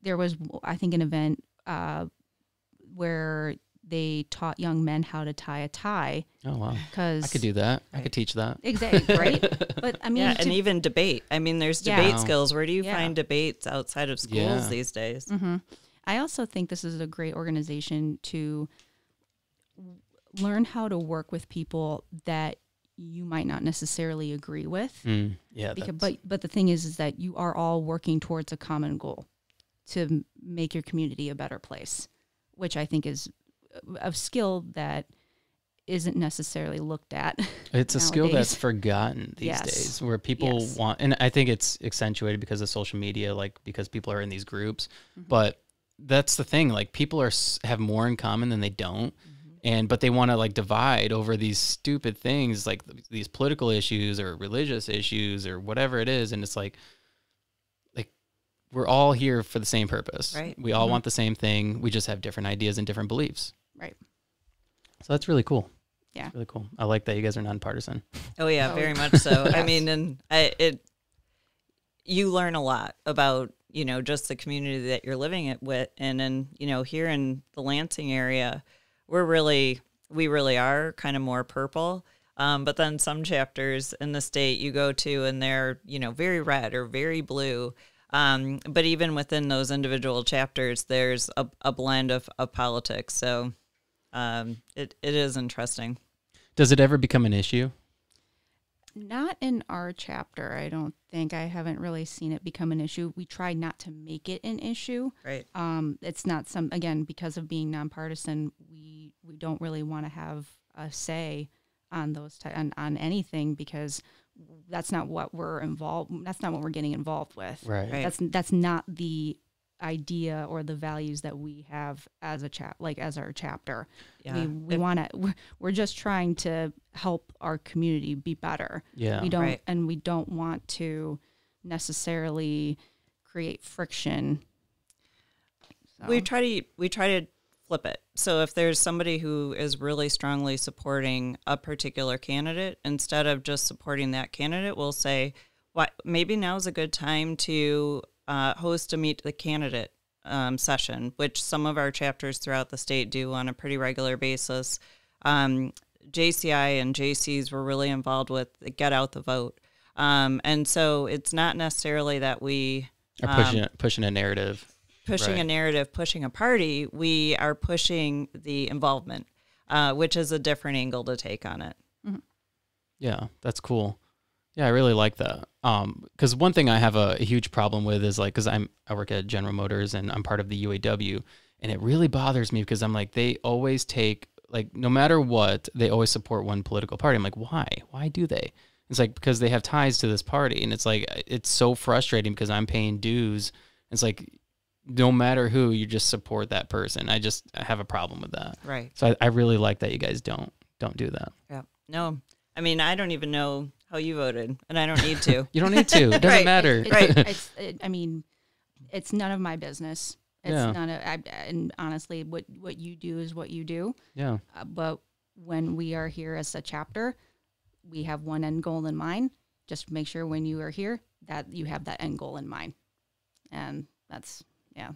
There was I think an event uh, where they taught young men how to tie a tie Oh wow, because I could do that. I could teach that. exactly right. [LAUGHS] But I mean, yeah, to- and even debate. I mean, there's debate Wow. skills. Where do you Yeah. find debates outside of schools Yeah. these days? hmm I also think this is a great organization to learn how to work with people that you might not necessarily agree with. Mm, yeah, Because, but but the thing is, is that you are all working towards a common goal to make your community a better place, which I think is a- a skill that isn't necessarily looked at. [LAUGHS] It's a skill that's forgotten these Yes. days, where people Yes. want, and I think it's accentuated because of social media, like because people are in these groups. Mm-hmm. But that's the thing, like people are have more in common than they don't, Mm-hmm. and but they want to like divide over these stupid things, like th- these political issues or religious issues or whatever it is, and it's like we're all here for the same purpose. Right. We all Mhm. want the same thing. We just have different ideas and different beliefs. Right. So that's really cool. Yeah. It's really cool. I like that you guys are nonpartisan. Oh yeah, Oh, very much so. [LAUGHS] I mean, and I, it you learn a lot about you know just the community that you're living it with, and then you know here in the Lansing area, we're really we really are kind of more purple. Um, but then some chapters in the state you go to and they're you know very red or very blue. Um, but even within those individual chapters, there's a, a blend of, of politics. So um, it, it is interesting. Does it ever become an issue? Not in our chapter, I don't think. I haven't really seen it become an issue. We try not to make it an issue. Right. Um, it's not some again because of being nonpartisan. We we don't really want to have a say on those ty- on, on anything because that's not what we're involved. That's not what we're getting involved with. Right. Right. That's that's not the idea or the values that we have as a chap like as our chapter. Yeah. We we want to. We're, we're just trying to help our community be better Yeah. we don't Right. and we don't want to necessarily create friction So, We try to we try to flip it. So if there's somebody who is really strongly supporting a particular candidate, instead of just supporting that candidate, we'll say, "What? Maybe now's a good time to uh, host a meet the candidate um, session, which some of our chapters throughout the state do on a pretty regular basis." Um, JCI and JCs were really involved with the Get Out the Vote. Um, and so it's not necessarily that we Or um, pushing pushing a narrative. Pushing a narrative, pushing a party. We are pushing the involvement, uh, which is a different angle to take on it. Yeah, that's cool. Yeah, I really like that. Um, because one thing I have a, a huge problem with is like, because I'm I work at General Motors and I'm part of the UAW, and it really bothers me because I'm like, they always take like no matter what, they always support one political party. I'm like, why? Why do they? It's like because they have ties to this party, and it's like it's so frustrating because I'm paying dues. It's like no matter who, you just support that person. I just I have a problem with that. Right. So I, I really like that you guys don't don't do that. Yeah. No, I mean, I don't even know how you voted, and I don't need to. [LAUGHS] You don't need to. It doesn't [LAUGHS] Right. matter. It's, [LAUGHS] Right. it's, it, I mean, it's none of my business. It's Yeah. none of, I, and honestly, what, what you do is what you do. Yeah. Uh, but when we are here as a chapter, we have one end goal in mind. Just make sure when you are here that you have that end goal in mind. And that's, yeah,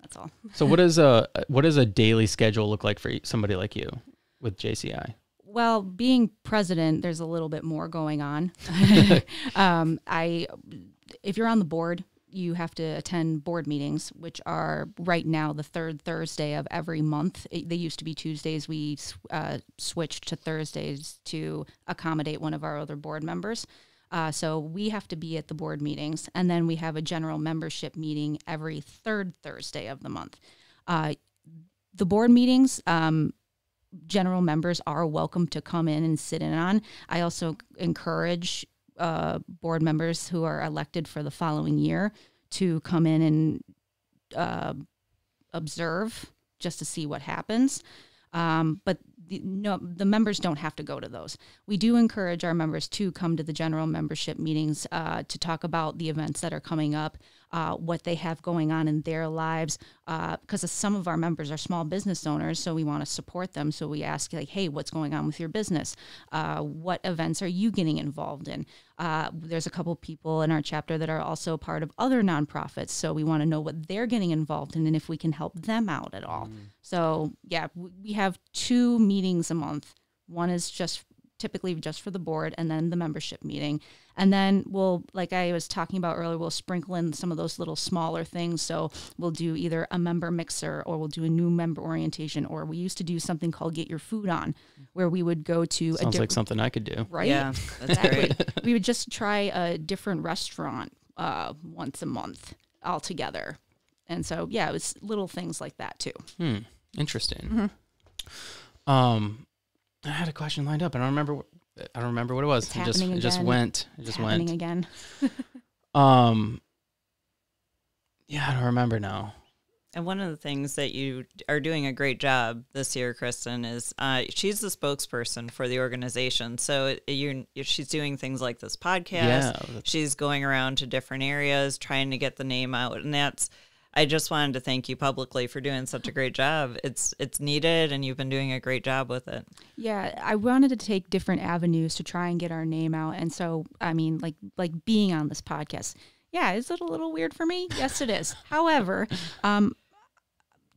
that's all. So what does a what does a daily schedule look like for somebody like you with JCI? Well, being president, there's a little bit more going on. [LAUGHS] um, I, if you're on the board, you have to attend board meetings, which are right now the third Thursday of every month. It- they used to be Tuesdays. We uh, switched to Thursdays to accommodate one of our other board members. Uh, so we have to be at the board meetings, and then we have a general membership meeting every third Thursday of the month. Uh, the board meetings, um, general members are welcome to come in and sit in on. I also encourage uh, board members who are elected for the following year to come in and uh, observe just to see what happens. Um, but no, the members don't have to go to those. We do encourage our members to come to the general membership meetings uh, to talk about the events that are coming up, uh, what they have going on in their lives. Because some of our members are small business owners, so we want to support them. So we ask, like, hey, what's going on with your business? Uh, what events are you getting involved in? Uh, there's a couple people in our chapter that are also part of other nonprofits, so we want to know what they're getting involved in and if we can help them out at all. So yeah, we have two meetings a month. One is just typically just for the board, and then the membership meeting, and then we'll, like I was talking about earlier, we'll sprinkle in some of those little smaller things. So we'll do either a member mixer, or we'll do a new member orientation, or we used to do something called Get Your Food On, where we would go to a Sounds di- like something I could do. right. Yeah, [LAUGHS] that's Exactly. great. we would just try a different restaurant uh, once a month all together. And so, yeah, it was little things like that too. Hmm. Interesting. Mm-hmm. Um, I had a question lined up. I don't remember. What, I don't remember what it was. It's it just happening it just went. It just happening went. again. [LAUGHS] Um. Yeah, I don't remember now. And one of the things that you are doing a great job this year, Kristin, is uh, she's the spokesperson for the organization. So you're, she's doing things like this podcast. Yeah, She's going around to different areas trying to get the name out, and that's. I just wanted to thank you publicly for doing such a great job. It's it's needed, and you've been doing a great job with it. Yeah, I wanted to take different avenues to try and get our name out. And so, I mean, like like being on this podcast. Yeah, is it a little weird for me? Yes, it is. [LAUGHS] However, um,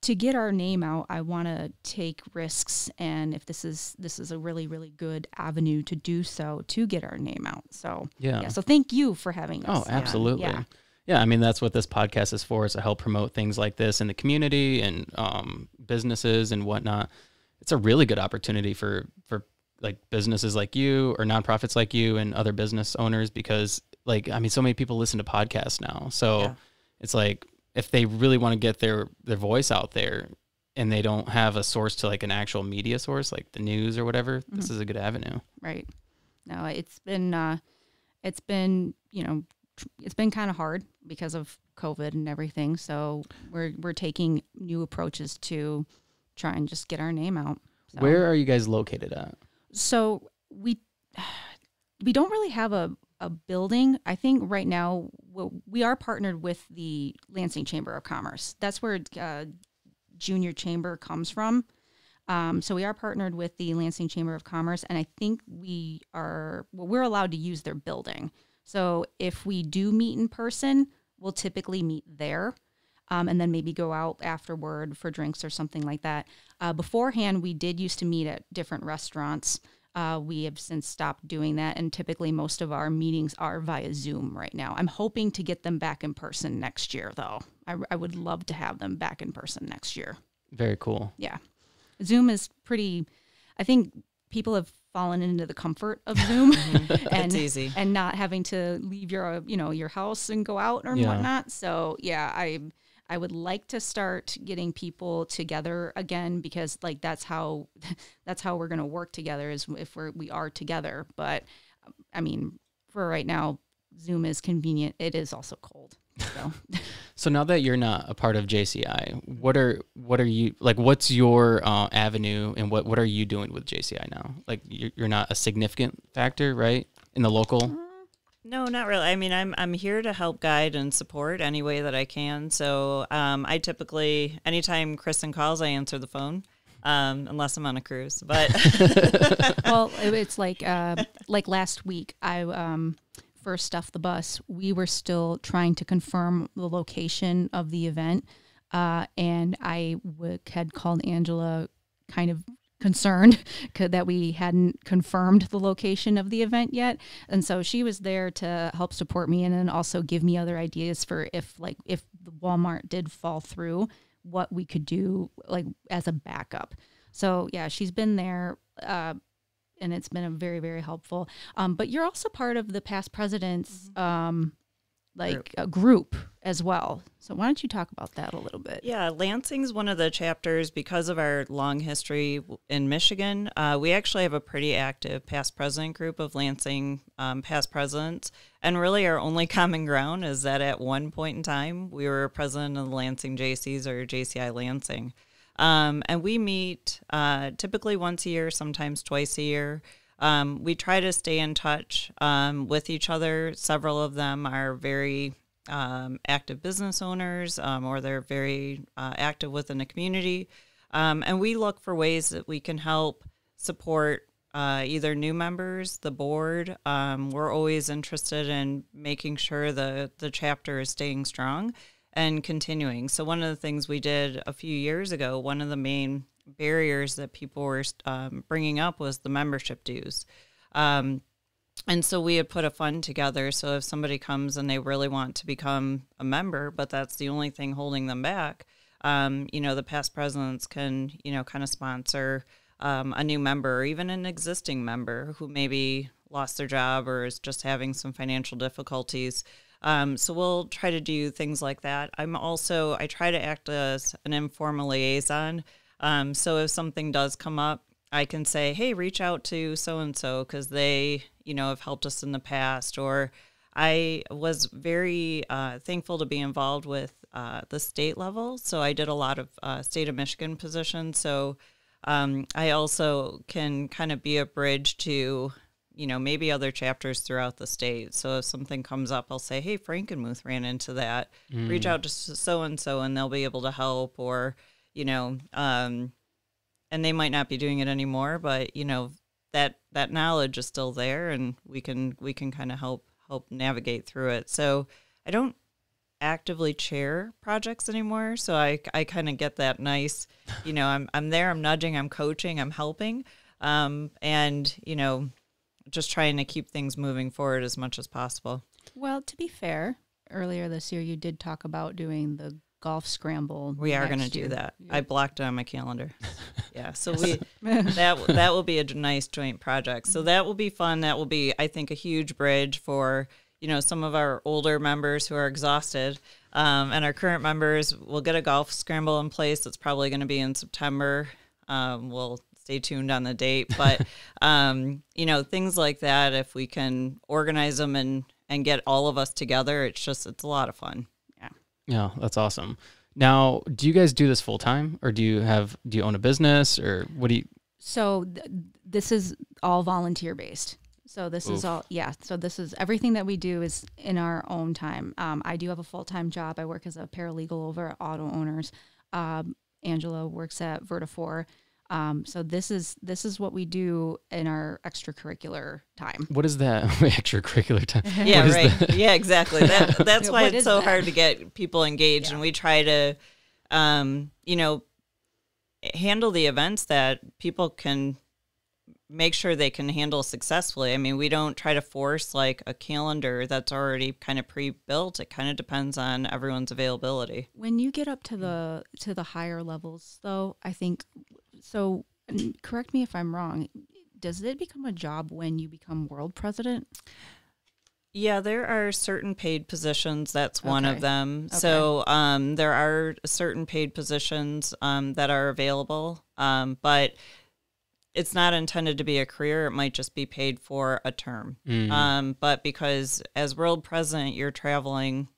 to get our name out, I want to take risks, and if this is this is a really really good avenue to do so to get our name out. So Yeah. yeah. So thank you for having us. Oh, absolutely. Yeah. Yeah. I mean, that's what this podcast is for, is to help promote things like this in the community and um, businesses and whatnot. It's a really good opportunity for, for like businesses like you or nonprofits like you and other business owners because like, I mean, so many people listen to podcasts now. So Yeah. it's like, if they really want to get their, their voice out there and they don't have a source to like an actual media source, like the news or whatever, this is a good avenue. right no it's been uh it's been you know it's been kind of hard because of covid and everything so we're we're taking new approaches to try and just get our name out So- Where are you guys located at? so we [SIGHS] we don't really have a a building. I think right now we are partnered with the lansing chamber of commerce. That's where uh, junior chamber comes from. Um, so we are partnered with the lansing chamber of commerce and i think we are well, we're allowed to use their building so if we do meet in person we'll typically meet there um, and then maybe go out afterward for drinks or something like that. Uh, beforehand, we did used to meet at different restaurants, Uh, we have since stopped doing that, and typically most of our meetings are via Zoom right now. I'm hoping to get them back in person next year, though. I, I would love to have them back in person next year. Very cool. Yeah. Zoom is pretty, I think people have fallen into the comfort of [LAUGHS] Zoom mm-hmm. [LAUGHS] and It's easy. and not having to leave your uh, you know your house and go out or Yeah. whatnot. So yeah, I I would like to start getting people together again because like that's how [LAUGHS] that's how we're gonna work together is if we're we are together. But I mean, for right now, Zoom is convenient. It is also cold. So [LAUGHS] So now that you're not a part of JCI, what are what are you like? What's your uh, avenue, and what what are you doing with JCI now? Like you're, you're not a significant factor, right, in the local. No, not really. I mean, I'm I'm here to help guide and support any way that I can. So um, I typically, anytime Kristin calls, I answer the phone, um, unless I'm on a cruise. But [LAUGHS] [LAUGHS] well, it- it's like uh, like last week. I um, first stuffed the bus. We were still trying to confirm the location of the event, uh, and I had called Angela, kind of concerned [LAUGHS] that we hadn't confirmed the location of the event yet, and so she was there to help support me and then also give me other ideas for if like if Walmart did fall through, what we could do like as a backup. So yeah, she's been there. Uh, and it's been a very very helpful. Um, but you're also part of the past presidents um, like a group as well. So why don't you talk about that a little bit? Yeah, Lansing's one of the chapters because of our long history in Michigan. Uh, we actually have a pretty active past president group of Lansing um, past presidents, and really our only [LAUGHS] common ground is that at one point in time we were president of the Lansing JCs or JCI Lansing. Um, and we meet uh, typically once a year, sometimes twice a year. Um, we try to stay in touch um, with each other. Several of them are very um, active business owners um, or they're very uh, active within the community. Um, and we look for ways that we can help support uh, either new members, the board. Um, we're always interested in making sure the, the chapter is staying strong and continuing. So, one of the things we did a few years ago, one of the main barriers that people were um, bringing up was the membership dues. Um, and so we had put a fund together. So if somebody comes and they really want to become a member, but that's the only thing holding them back, um, you know, the past presidents can, you know, kind of sponsor um, a new member or even an existing member who maybe lost their job or is just having some financial difficulties. Um, so we'll try to do things like that. I'm also I try to act as an informal liaison. Um, so if something does come up, I can say, hey, reach out to so and so because they, you know, have helped us in the past. Or I was very uh, thankful to be involved with uh, the state level. So I did a lot of uh, state of Michigan positions. So um, I also can kind of be a bridge to, you know, maybe other chapters throughout the state. So if something comes up, I'll say, hey, Frankenmuth ran into that. Reach out to so and so and they'll be able to help. Or, you know, um, and they might not be doing it anymore, but you know that that knowledge is still there, and we can we can kind of help help navigate through it. So I don't actively chair projects anymore, so I I kind of get that nice, you know, I'm I'm there, I'm nudging, I'm coaching, I'm helping, um, and you know, just trying to keep things moving forward as much as possible. well to be fair earlier this year you did talk about doing the golf scramble We are going to do that. I blocked it on my calendar. [LAUGHS] Yeah, so we that that will be a nice joint project. So that will be fun. That will be, I think, a huge bridge for you know some of our older members who are exhausted, um, and our current members. We'll get a golf scramble in place. It's probably going to be in September. Um, we'll stay tuned on the date, but [LAUGHS] um, you know things like that. If we can organize them and and get all of us together, it's just it's a lot of fun. Yeah, Yeah, that's awesome. Now, do you guys do this full time, or do you have do you own a business, or what do you? so th- this is all volunteer based so this is all yeah so this is everything that we do is in our own time um, i do have a full-time job i work as a paralegal over at auto owners um, angela works at Vertafore um, so this is this is what we do in our extracurricular time What is that [LAUGHS] extracurricular time? [LAUGHS] Yeah, What is right. that? [LAUGHS] Yeah, exactly. That, that's why it's so that? hard to get people engaged, Yeah. and we try to, um, you know, handle the events that people can make sure they can handle successfully. I mean, we don't try to force like a calendar that's already kind of pre-built. It kind of depends on everyone's availability. When you get up to the to the higher levels, though, I think so. Correct me if I'm wrong. Does it become a job when you become world president? Yeah, there are certain paid positions. That's one Okay. of them. So um, there are certain paid positions um, that are available, um, but it's not intended to be a career. It might just be paid for a term. Mm. Um, but because as world president, you're traveling,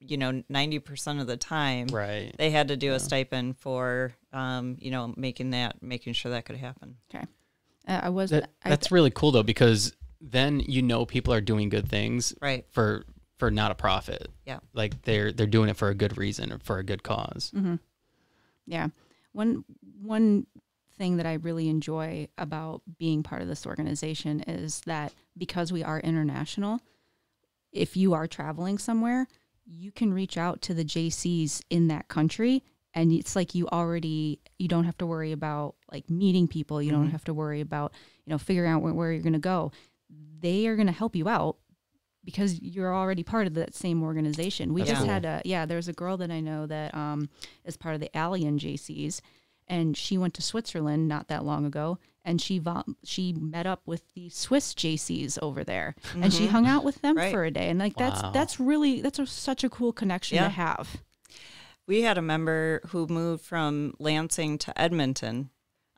you know, ninety percent of the time. right. They had to do a stipend for, um, you know, making that, making sure that could happen. Uh, I was. That, I, that's really cool though because then you know people are doing good things Right. for for not a profit. Yeah. Like they're they're doing it for a good reason or for a good cause. hmm Yeah. One one thing that I really enjoy about being part of this organization is that because we are international, if you are traveling somewhere, you can reach out to the JCs in that country and it's like you already you don't have to worry about like meeting people, you don't have to worry about, you know, figuring out where, where you're going to go. They are going to help you out because you're already part of that same organization. We That's just cool. had a yeah, there's a girl that I know that um is part of the Allian JCs and she went to Switzerland not that long ago and she she met up with the Swiss JCs over there and she hung out with them Right. for a day and like that's that's really that's a, such a cool connection Yeah. to have. We had a member who moved from Lansing to Edmonton.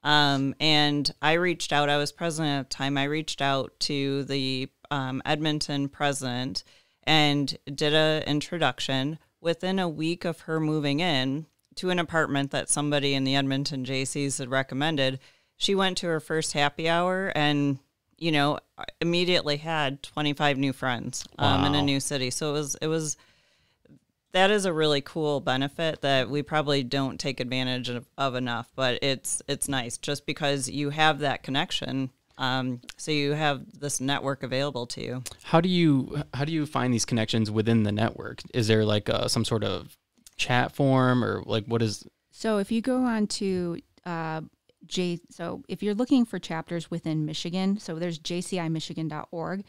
Um, and I reached out, I was president at the time. I reached out to the um, Edmonton president and did a introduction. Within a week of her moving in to an apartment that somebody in the Edmonton JCs had recommended, she went to her first happy hour and, you know, immediately had 25 new friends um, in a new city. So it was, it was, that is a really cool benefit that we probably don't take advantage of, of enough but it's it's nice just because you have that connection um, so you have this network available to you How do you how do you find these connections within the network? Is there like uh, some sort of chat form or like what is So if you go on to uh, J, so if you're looking for chapters within Michigan, so there's jcimichigan.org.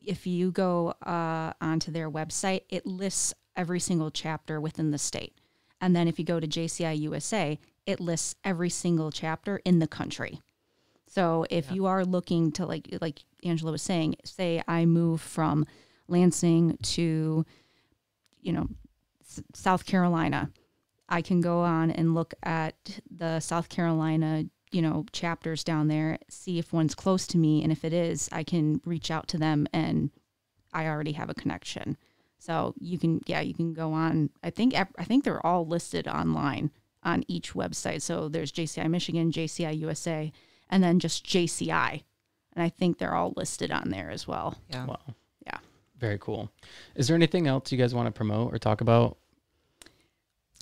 If you go uh, onto their website, it lists every single chapter within the state. And then if you go to JCI USA, it lists every single chapter in the country. So if you are looking to like like Angela was saying, say I move from Lansing to you know S- South Carolina, I can go on and look at the South Carolina, you know, chapters down there, see if one's close to me, and if it is, I can reach out to them, and I already have a connection. So you can, yeah, you can go on. I think I think they're all listed online on each website. So there's JCI Michigan, JCI USA, and then just JCI, and I think they're all listed on there as well. yeah wow. Yeah. Very cool. Is there anything else you guys want to promote or talk about?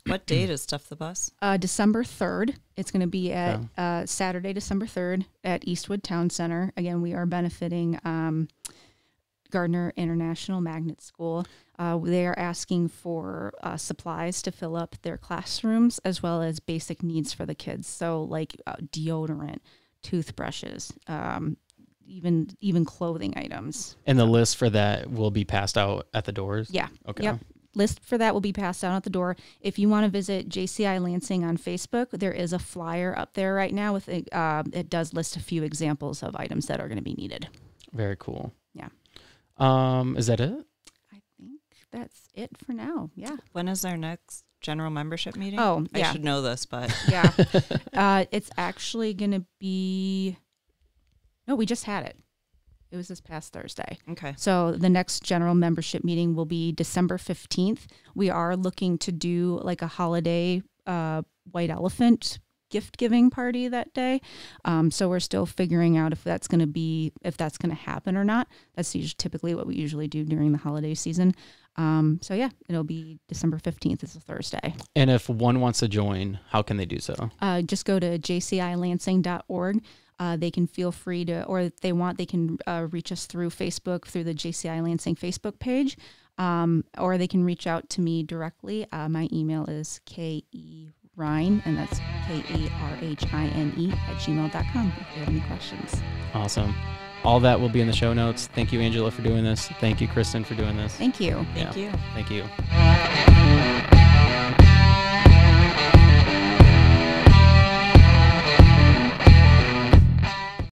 what date is stuff the bus Uh, December 3rd. It's going to be at uh, Saturday, December 3rd at Eastwood Town Center. Again, we are benefiting um, Gardner International Magnet School. Uh, they are asking for uh, supplies to fill up their classrooms as well as basic needs for the kids. So, like uh, deodorant, toothbrushes, um, even even clothing items. And the list for that will be passed out at the doors. Yeah. Okay. Yep. List for that will be passed out at the door. If you want to visit JCI Lansing on Facebook, there is a flyer up there right now with a, uh, it does list a few examples of items that are going to be needed. Very cool. Yeah. Um, is that it? I think that's it for now. Yeah. when is our next general membership meeting Oh, i should know this but [LAUGHS] Yeah. uh, it's actually going to be, no, we just had it. It was this past Thursday. okay So the next general membership meeting will be December 15th. We are looking to do like a holiday uh, white elephant gift giving party that day. Um, so we're still figuring out if that's going to be if that's going to happen or not. That's usually typically what we usually do during the holiday season. Um, so yeah, it'll be December 15th. It's a Thursday. And if one wants to join, how can they do so? Uh, just go to jcilansing.org. Uh, they can feel free to, or if they want, they can uh, reach us through Facebook, through the JCI Lansing Facebook page, um, or they can reach out to me directly. Uh, my email is kerona Karrhine, and that's K A R H I N E at gmail.com if you have any questions. Awesome. All that will be in the show notes. Thank you, Angela, for doing this. Thank you, Kristin, for doing this. Thank you. Thank Yeah. you. Thank you.